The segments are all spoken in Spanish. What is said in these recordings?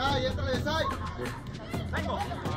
Sai, entrale de Sai. Tengo.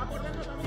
Está por dentro también.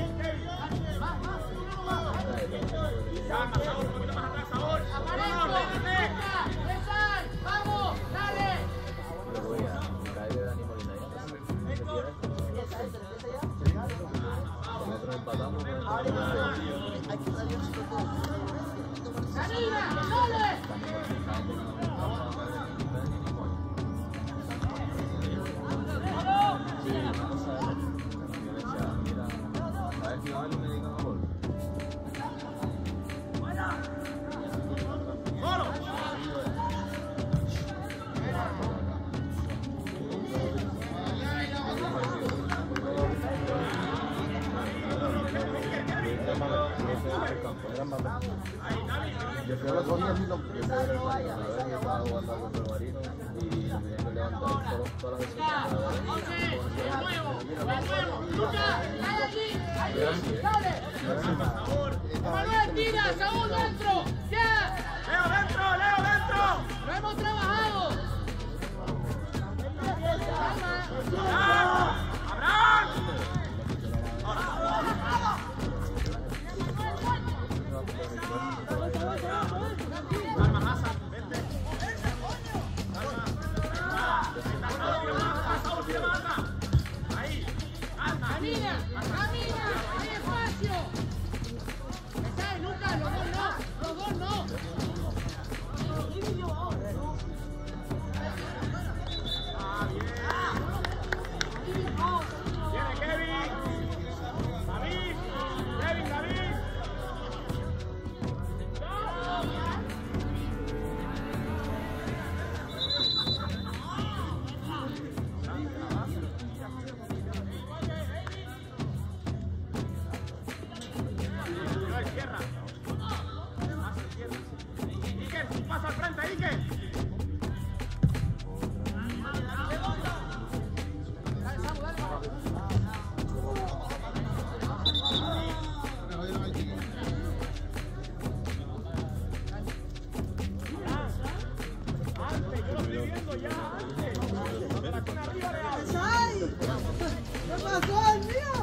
pasó al mío?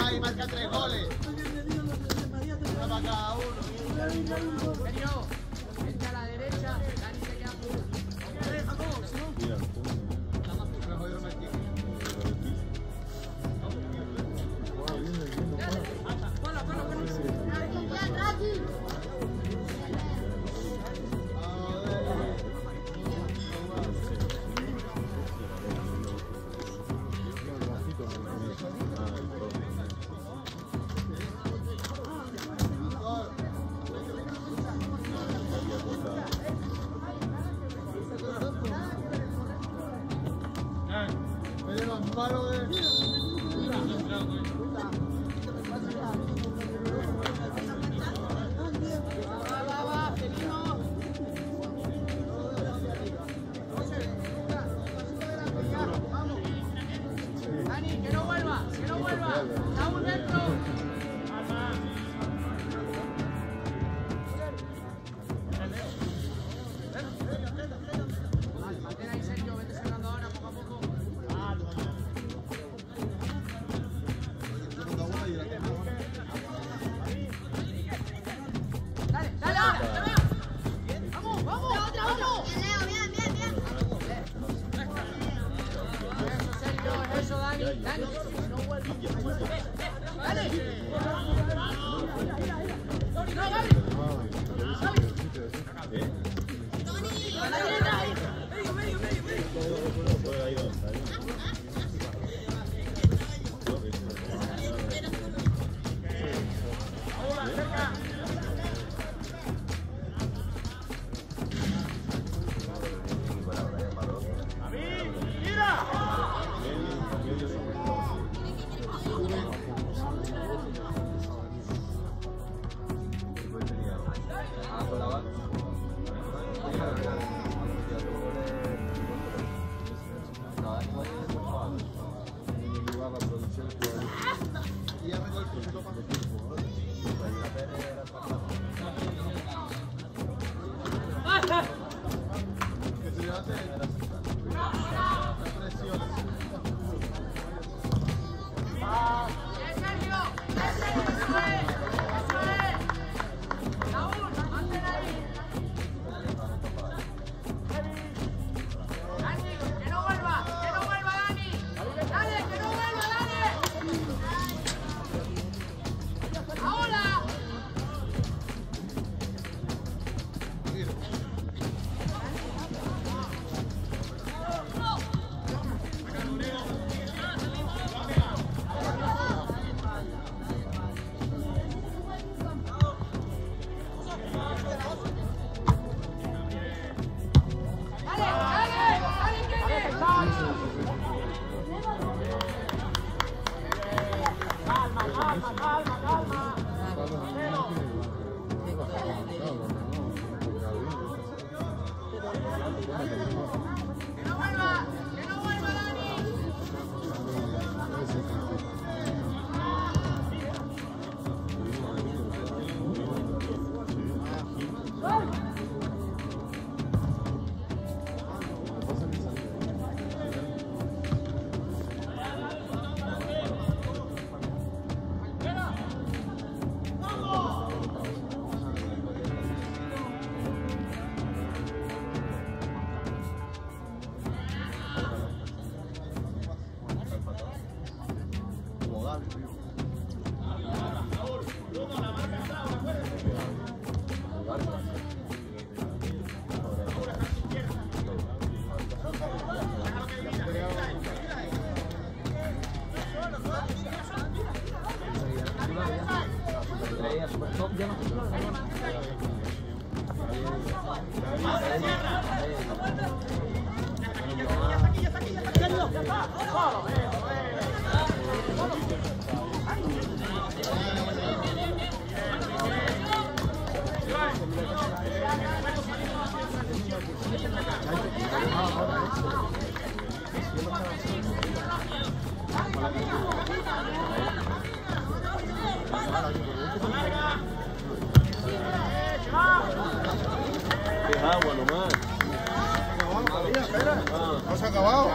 Ahí marca tres goles. Una para cada uno. No se ha acabado.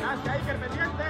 Gracias, Iker, pendiente.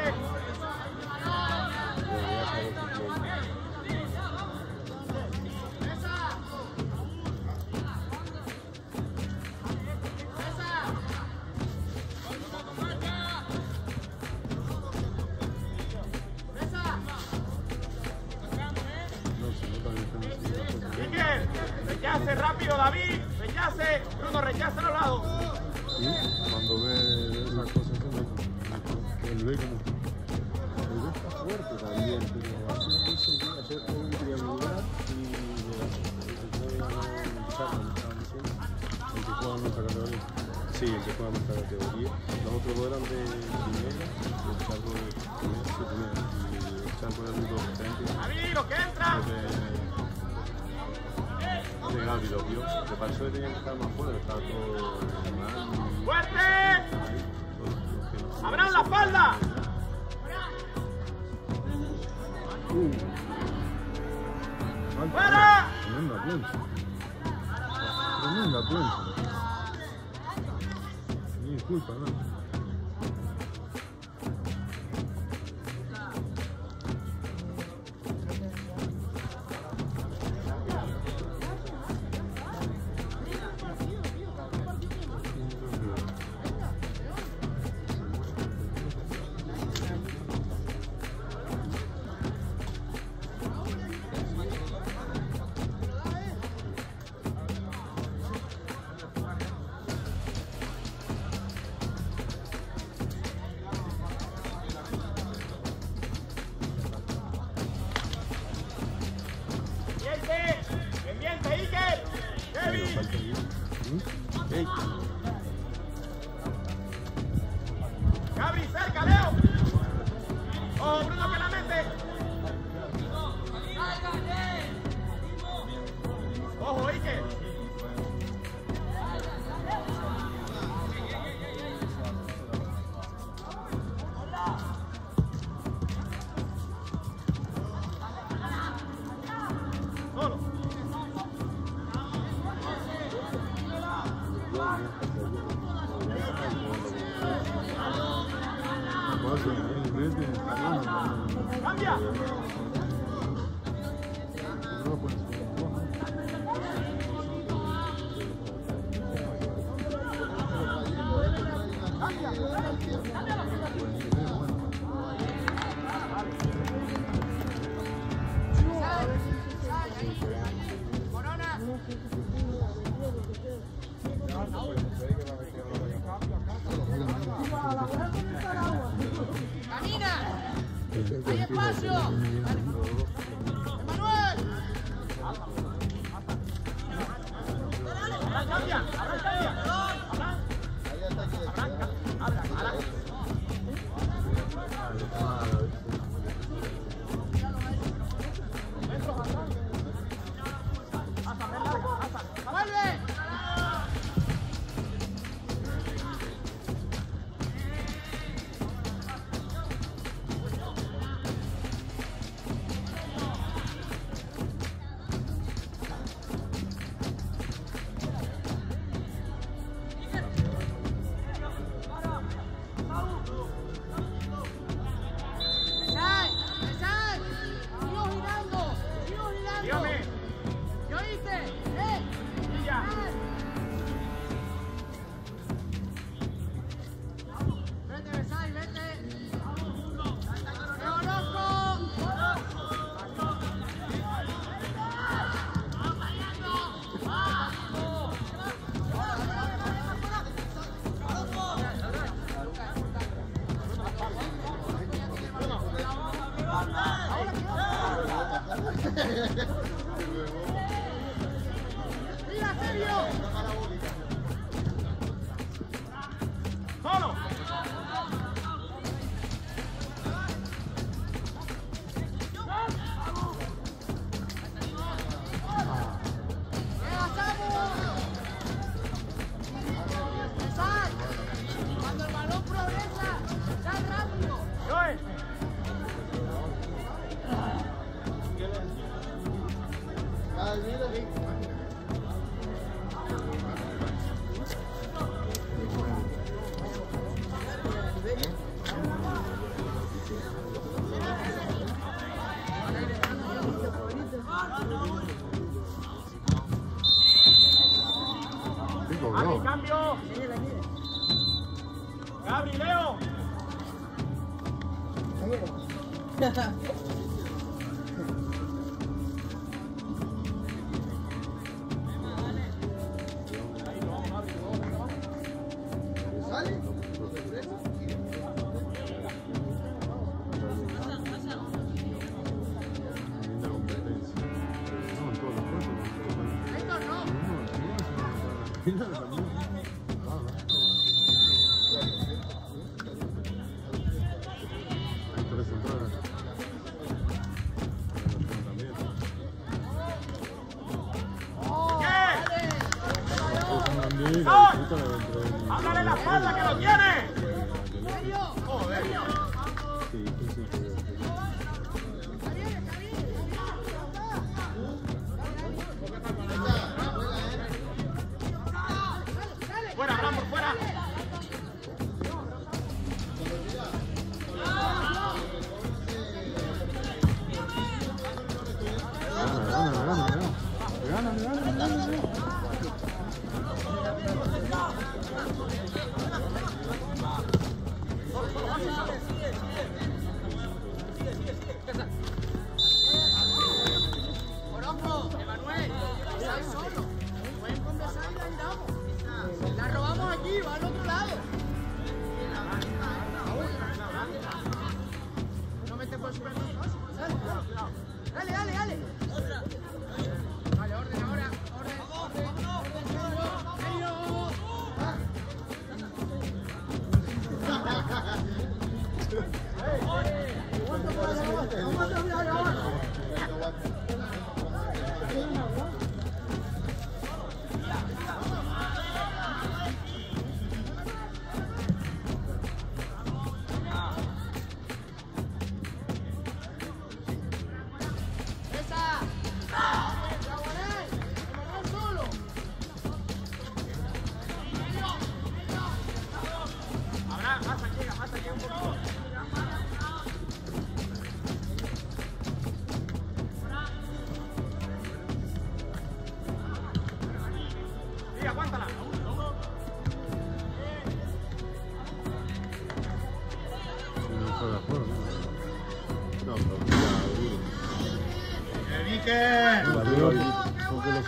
Cambia.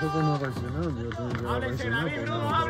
tampoco no reaccionó, yo tengo que.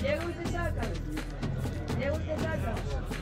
Pergunta e joga. Pergunta e joga.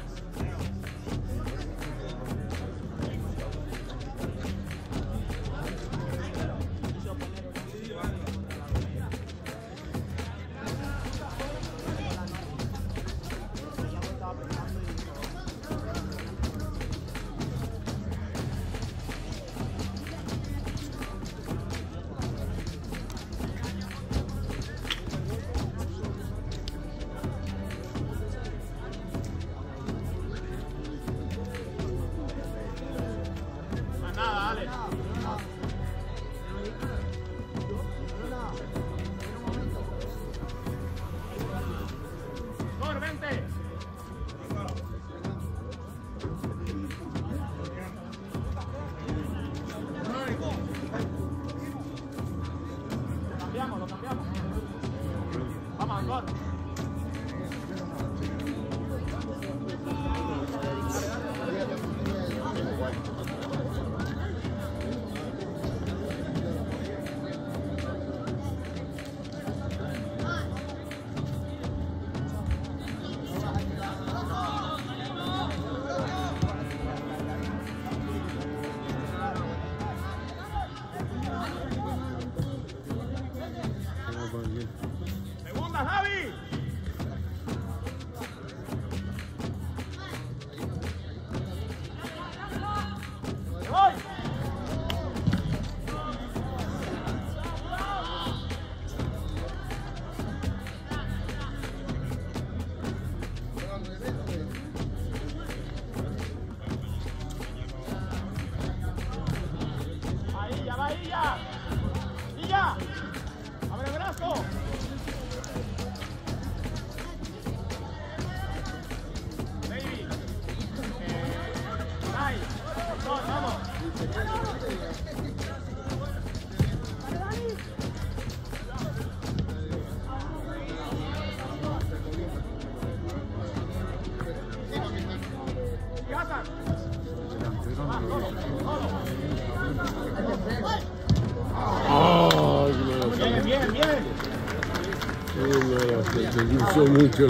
Io non ho detto, giusto un mucchio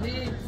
Amém.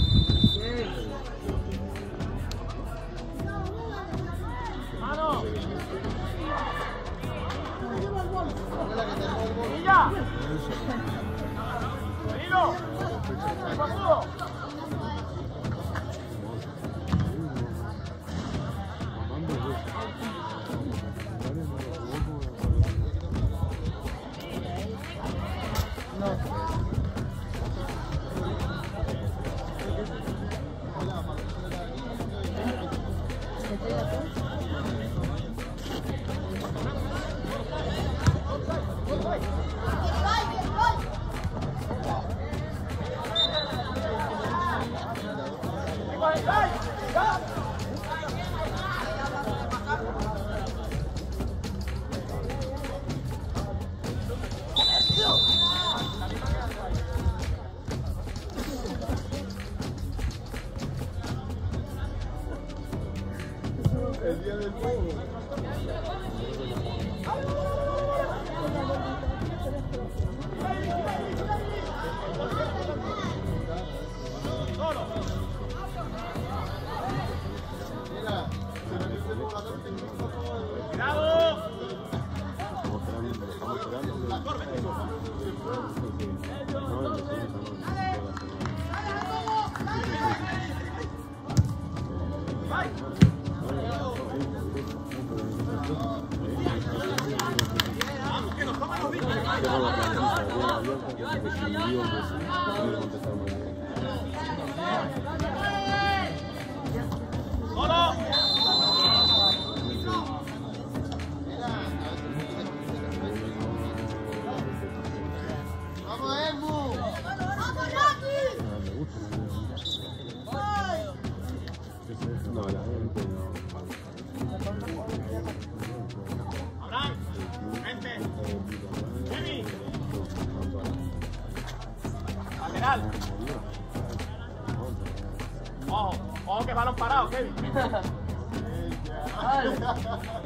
一下，稳一点，稳，住。Hey! hey,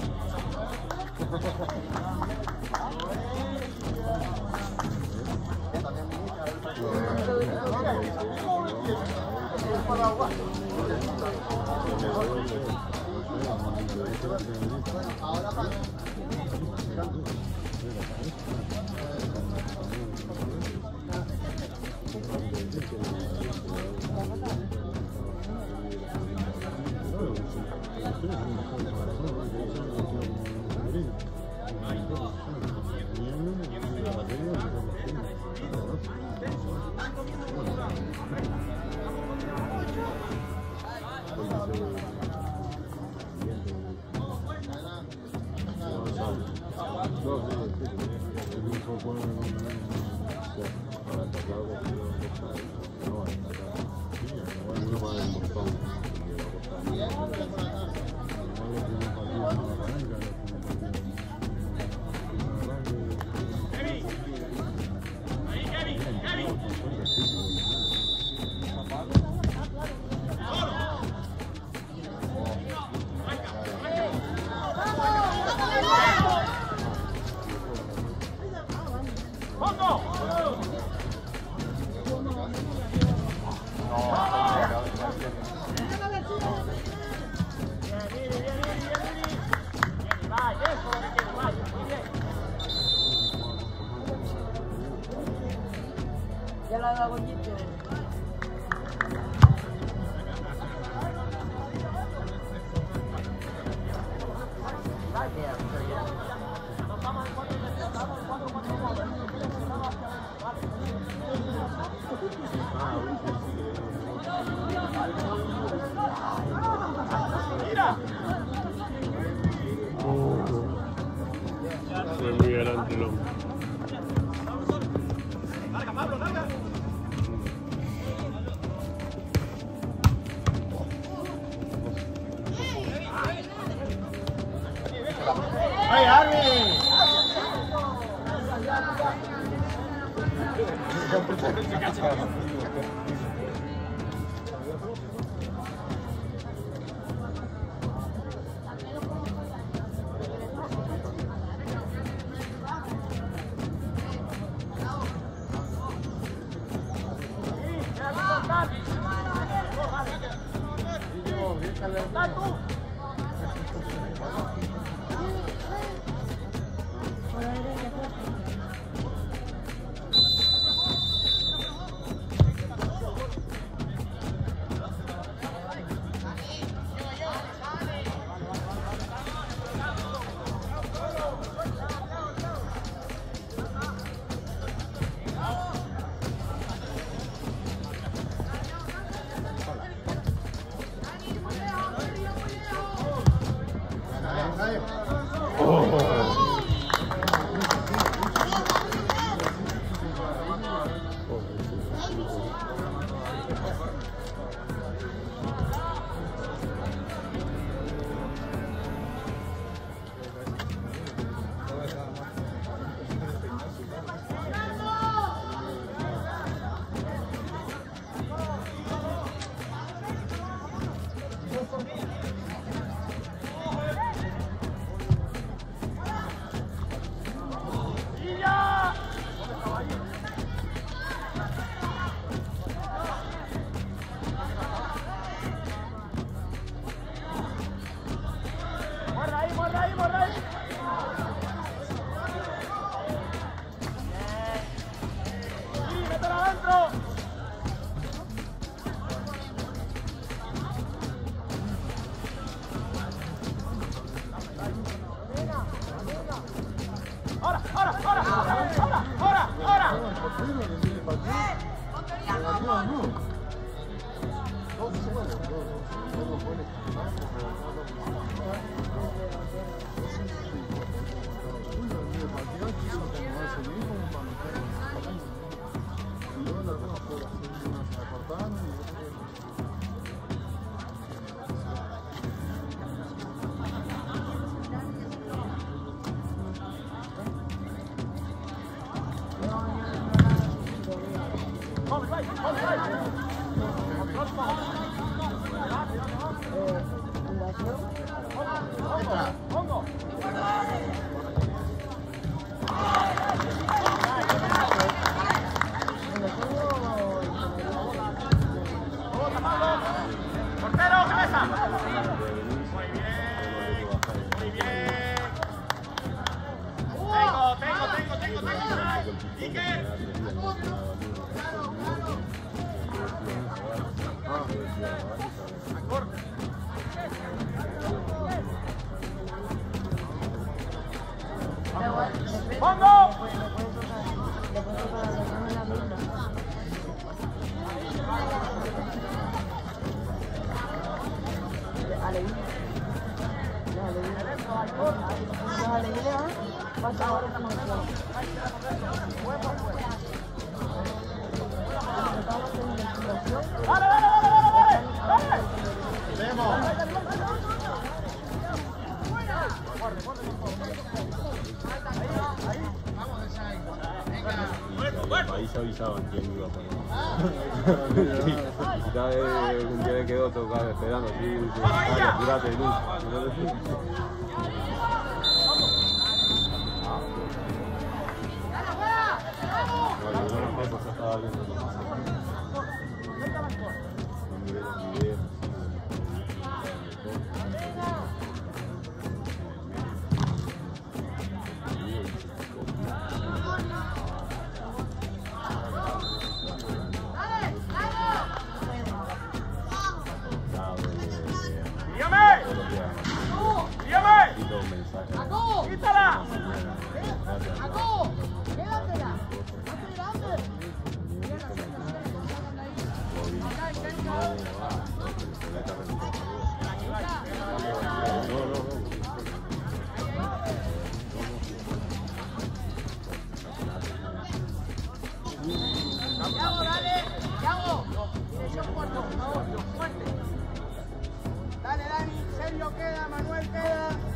Queda, Manuel queda.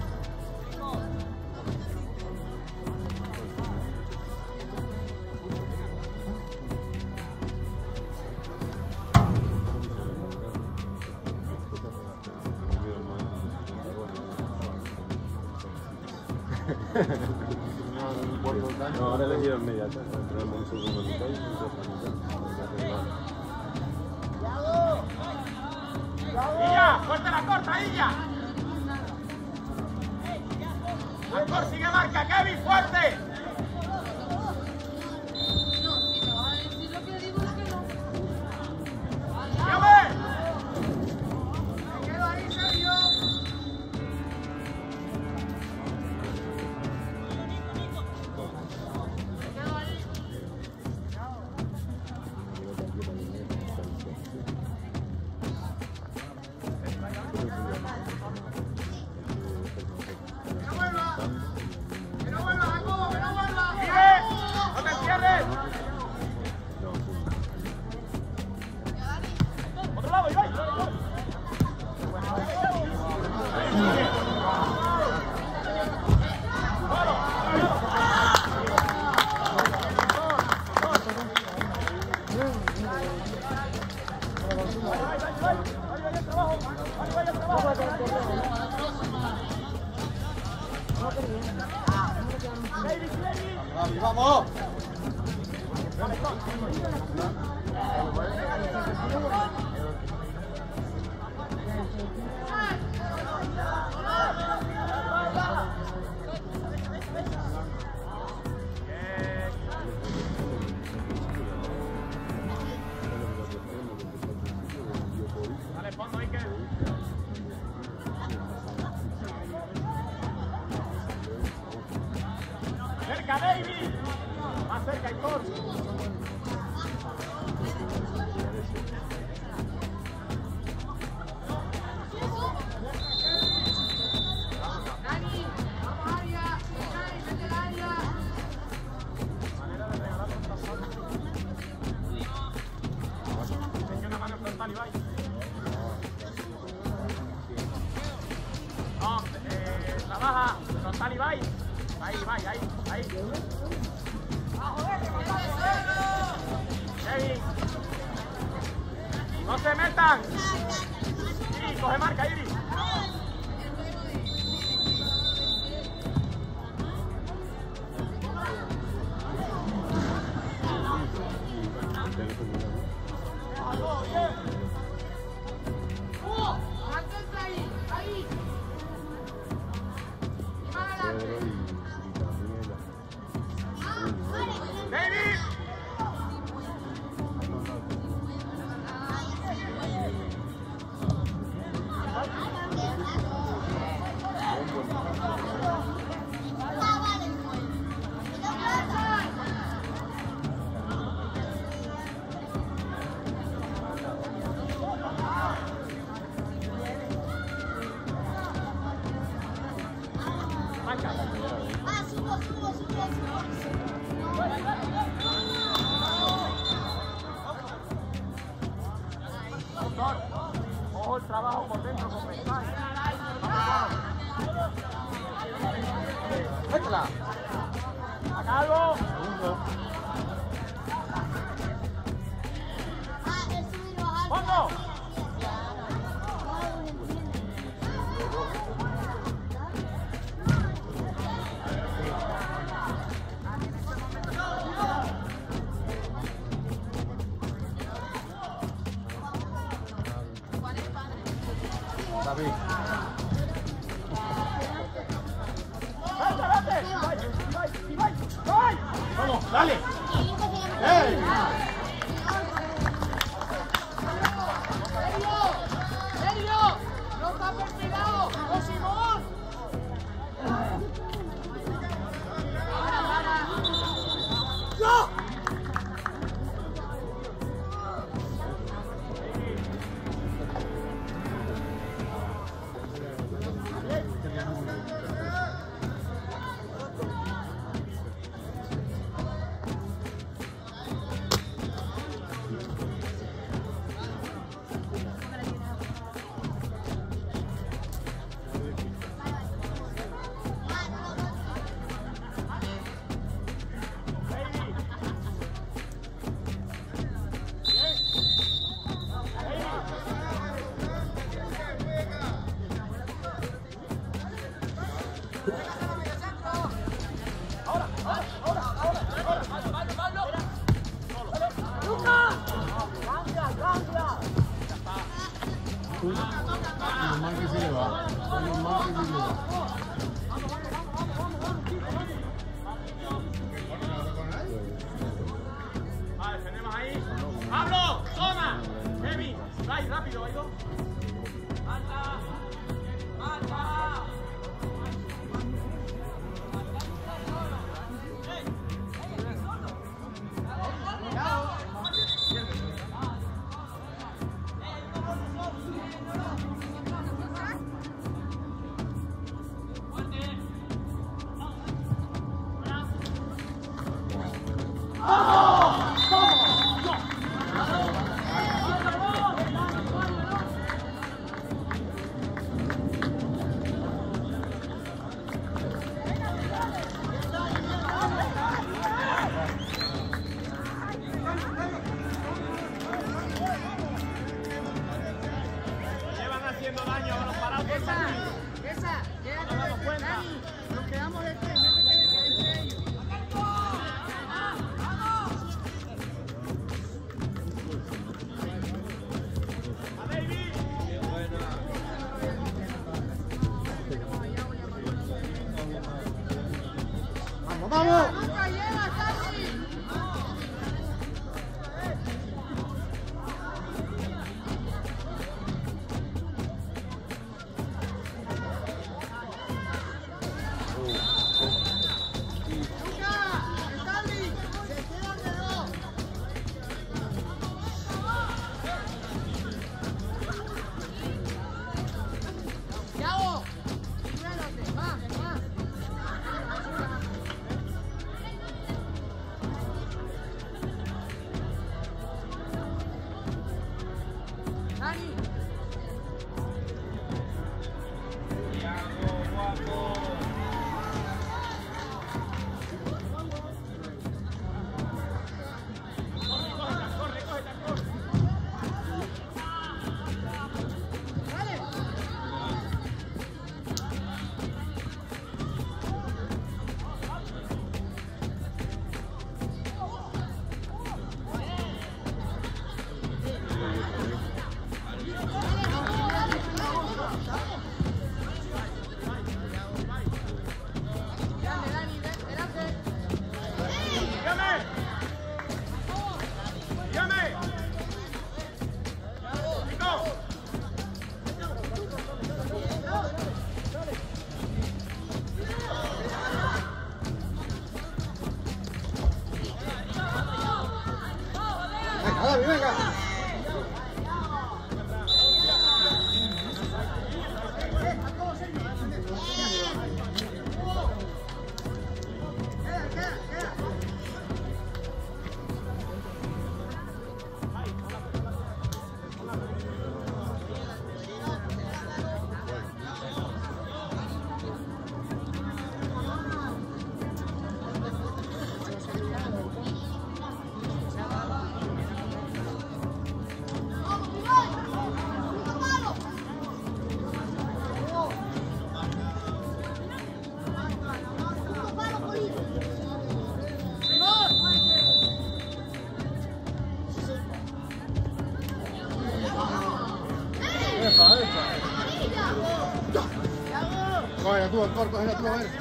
Corre, Arnaldo, corre, corre,